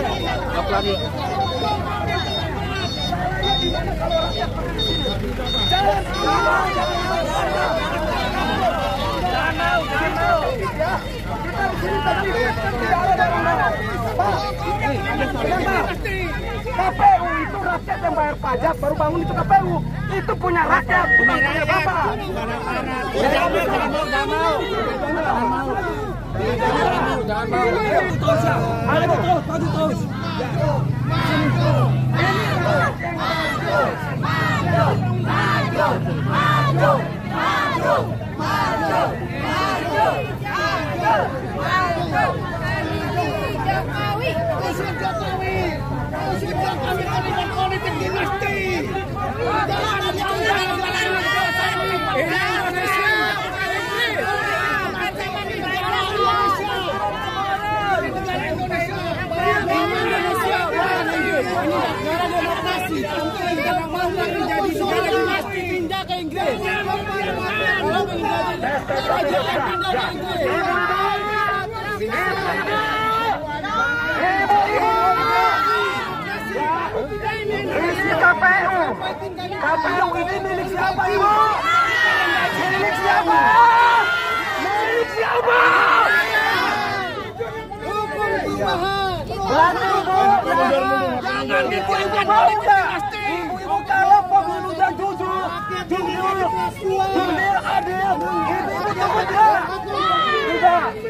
Ya. Pak, sebentar. KPU itu rakyat yang bayar pajak baru bangun itu KPU. Itu punya rakyat, bukan punya bapak. Jangan mau, jangan mau, jangan mau. Jangan mau. Jangan mau. Terus ya. Ayo terus, maju terus. Jokowi. Usung Jokowi. Usung Jokowi terlibat politik dinasti. Jangan jangan jangan Ini Indonesia. Ancaman di negara Indonesia. Di negara Indonesia. Indonesia. Ini negara demokrasi. Jangan mau lagi jadi negara dinasti. Pindah ke Inggris. Pindah ke Isi KPU. Ini milik siapa ibu? Milik siapa? Milik siapa? Berarti ibu, jangan ditiupkan politik dinasti. Ibu-ibu kalau pemilu dan jujur, jujur, jujur, adil, ibu-ibu bekerja. Tidak, jangan ini pemilunya curang. Maka kampung itu pemilu,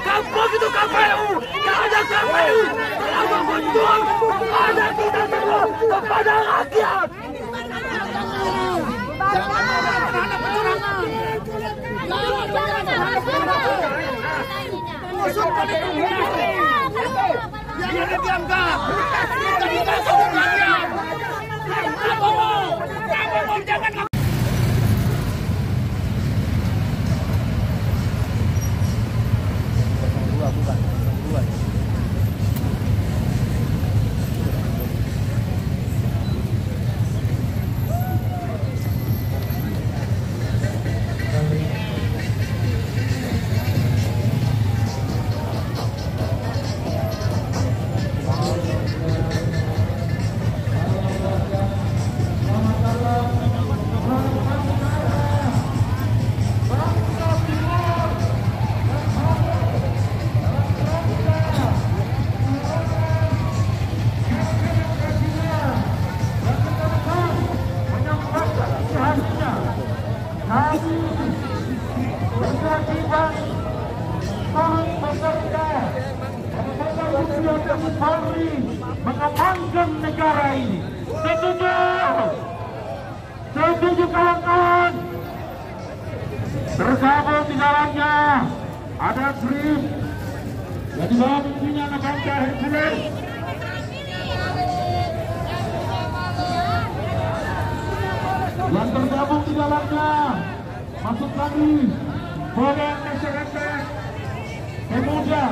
kampung itu KPU, karena KPU telah membentuk kepada kita semua, kepada rakyat. Usung politik dinasti. Jangan didiamkan. Kita Setuju kawan-kawan? Tergabung di dalamnya. Ada BRIM yang di bawah pimpinan bangsa Hercules yang tergabung di dalamnya. Maksud kami Badan Masyarakat Pemuda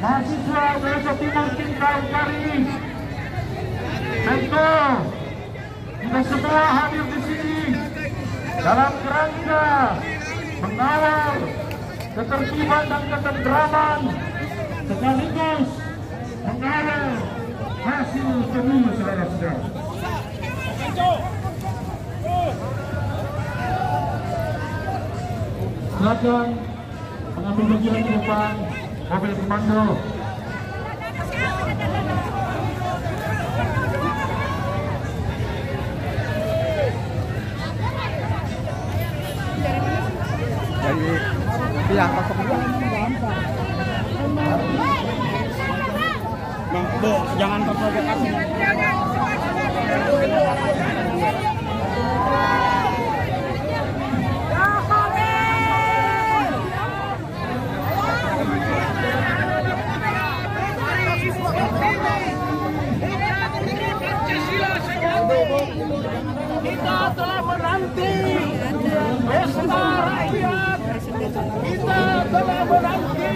Mahasiswa Indonesia Timur Cinta Utari Tentu kita semua hadir di dalam kerangka mengawal ketertiban dan ketentraman sekaligus mengawal hasil pemilu saudara-saudara. Silakan mengambil bagian di depan mobil komando. Dari pihak Bu, jangan terprovokasi. Kita telah menanti pesta rakyat. Kita telah menanti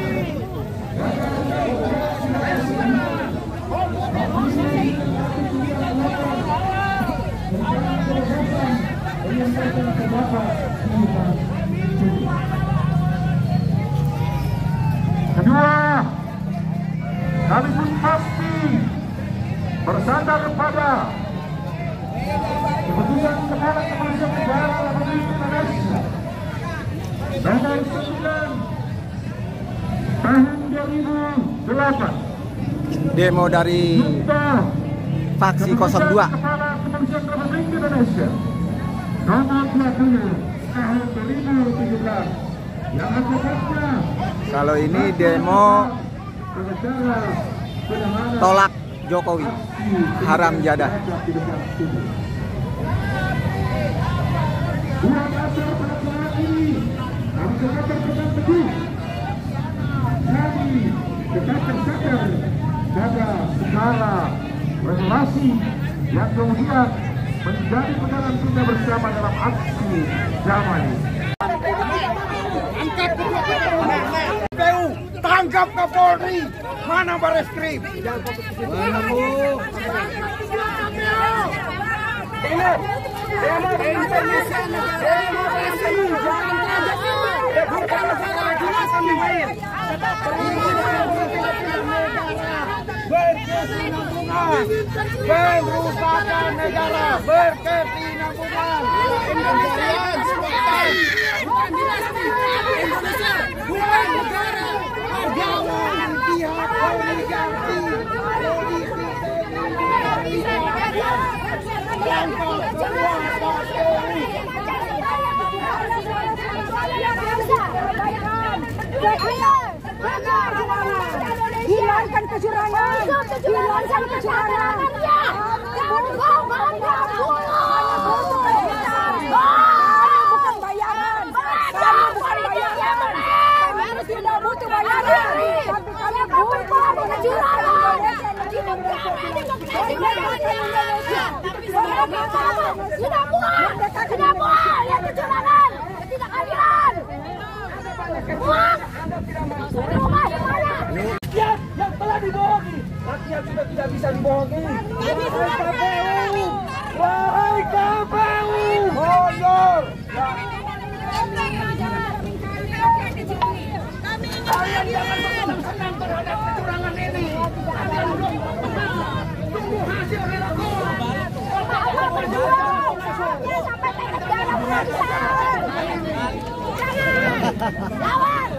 pesta Kedua, kami pun pasti bersandar kepada keputusan Kepala Kepolisian Negara Republik Indonesia nomor 9 tahun 2008 Demo dari faksi keputusan 02. Kepala Kepolisian Republik Indonesia nomor 20 tahun 2017 yang akibatnya Kalau ini demo tolak Jokowi. Haram jadah. Segala relasi yang kemudian menjadi pegangan kita bersama dalam aksi damai. PU tangkap Kapolri mana baris krim mana bu berkesinambungan perusahaan negara berkesinambungan pencarian spontan Indonesia bukan negara jangan pihak oligarki tidak bukan kecurangan. Sudah muak, sudah muak yang kecurangan, ketidakadilan. Muak. Rumah di mana? rakyat yang telah dibohongi. Rakyat sudah tidak bisa dibohongi. Wahai KPU, wahai KPU, mundur. Kalian jangan bersenang-senang terhadap kecurangan ini. Kalian belum menang. Tunggu hasil relawan. Lawan!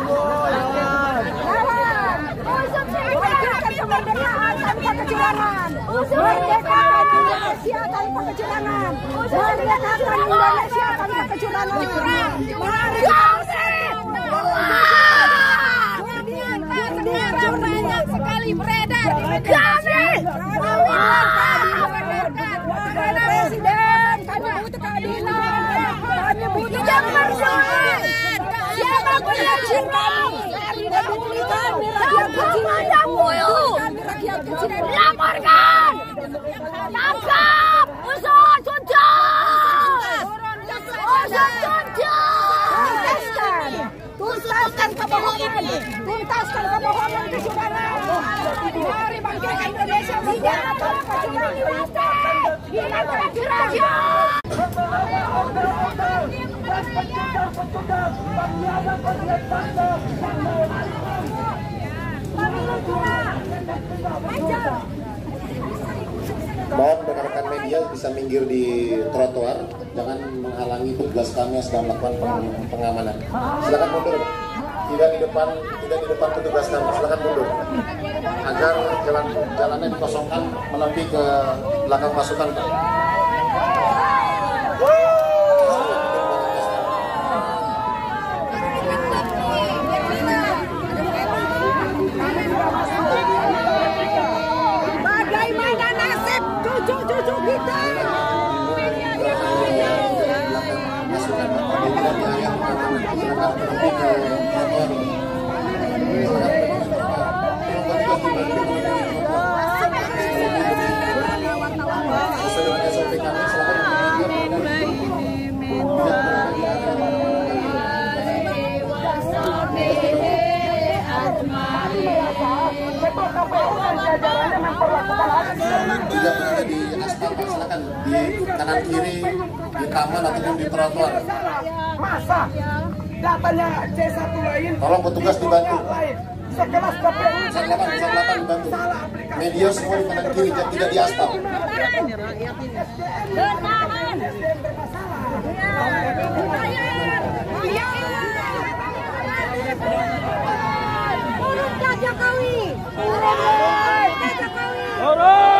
Wujudkan kemerdekaan tanpa kecurangan. Merdekakan Indonesia tanpa kecurangan. Merdekakan Indonesia tanpa kecurangan. Mari kami kami kami butuh kemerdekaan siapa cinta peduli kami rakyat kecil kami rakyat kecil laporkan tangkap usut tuntas tuntas tuntaskan tuntaskan kebohongan tuntaskan kebohongan kecurangan mari bangkitkan Indonesia tidak tolak kecurangan hilang kecurangan Mohon rekan-rekan media bisa minggir di trotoar, jangan menghalangi petugas kami yang sedang melakukan peng- pengamanan. Silakan mundur, tidak di depan, tidak di depan petugas kami. Silakan mundur, agar jalan jalannya dikosongkan menepi ke belakang pasukan, Pak. Bagaimana nasib cucu-cucu kita? Pasukan, Pak. Ini tidak di area pengamanan. Silakan menepi ke trotoar. Silakan petugas, Pak. Tolong petugas dibantu menepi ke trotoar. Sesuai dengan SOP ataupun di trotoar. Masa datanya C1 lain, Tolong petugas dibantu. Sekelas KPU Satlapan, satlapan dibantu. Media semua di kanan kiri, jangan tidak di aspal. Bertahan. Turunkan Jokowi. Turunkan Jokowi. Turun.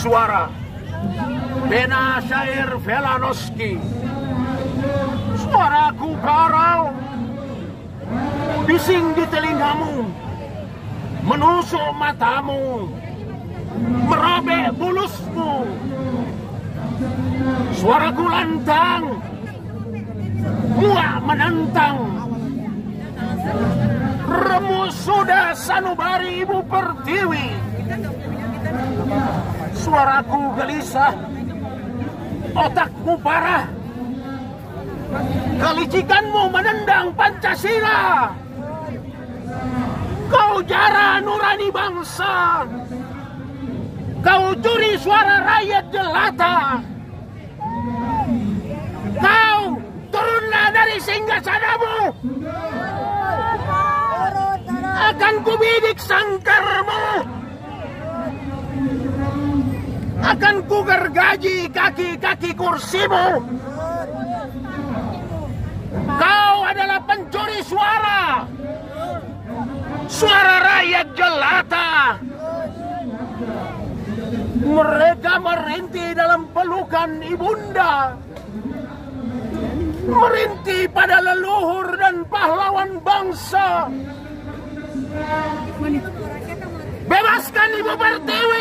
Suara. Bena Syair Velanoski. Suaraku karau Bising di telingamu. Menusuk matamu. Merobek bulusmu. Suaraku lantang. Muak menantang. Remus sudah sanubari ibu pertiwi Suaraku gelisah. Otakmu parah. Kelicikanmu menendang Pancasila. Kau jara nurani bangsa. Kau curi suara rakyat jelata. Kau turunlah dari singgah sanamu Akan kubidik sangkarmu Akan kugergaji kaki-kaki kursimu. Kau adalah pencuri suara. Suara rakyat jelata. Mereka merintih dalam pelukan ibunda. Merintih pada leluhur dan pahlawan bangsa. Bebaskan Ibu Pertiwi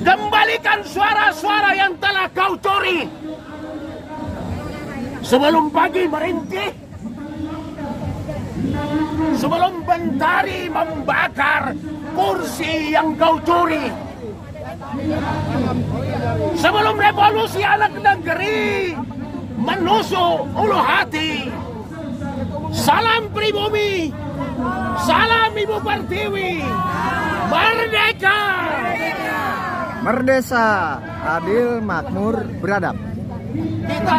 Kembalikan suara-suara yang telah kau curi. Sebelum pagi merintih Sebelum bentari membakar kursi yang kau curi Sebelum revolusi anak negeri menusuk ulu hati Salam pribumi Salam Ibu Pertiwi Merdesa, adil, makmur, beradab. Kita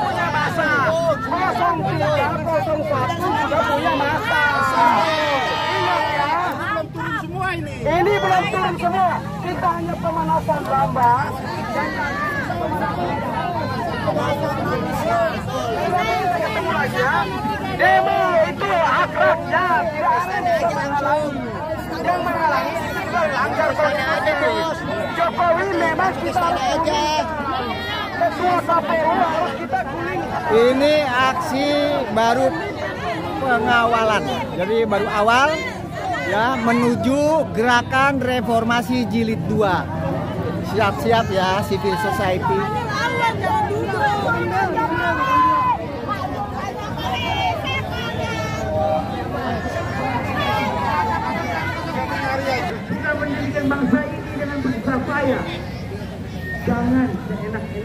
punya masa. 03, 01 juga punya masa. Ingat. Ini belum turun semua. Kita hanya pemanasan lamba. Demo itu hak rakyat. Yang menghalangi itu. Jokowi memang kita aja. Ini aksi baru pengawalan. Jadi baru awal ya menuju gerakan reformasi jilid 2 siap-siap ya civil society.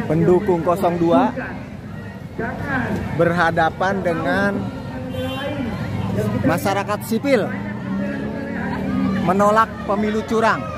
Pendukung 02 berhadapan dengan masyarakat sipil. Menolak pemilu curang.